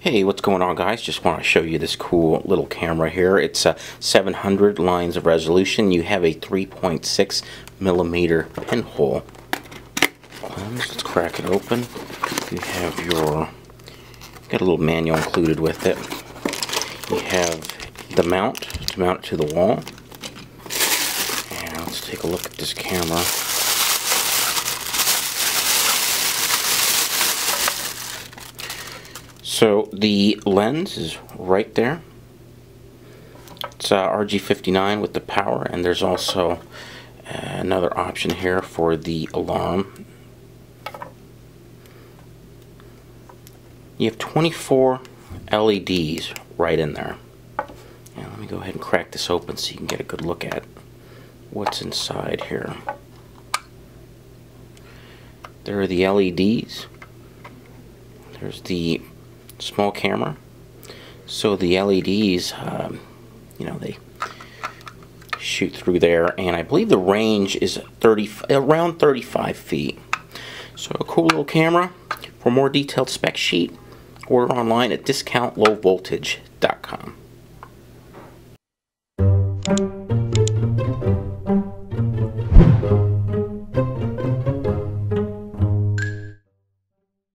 Hey, what's going on guys? Just want to show you this cool little camera here. It's uh, a 700 lines of resolution. You have a 3.6 millimeter pinhole. Let's crack it open. You have your, got a little manual included with it. You have the mount to mount it to the wall. And let's take a look at this camera. So the lens is right there. It's uh, RG59 with the power and there's also uh, another option here for the alarm. You have 24 LEDs right in there. Now let me go ahead and crack this open so you can get a good look at what's inside here. There are the LEDs. There's the small camera. So the LEDs, um, you know, they shoot through there, and I believe the range is 30, around 35 feet. So a cool little camera. For more detailed spec sheet, order online at discountlowvoltage.com.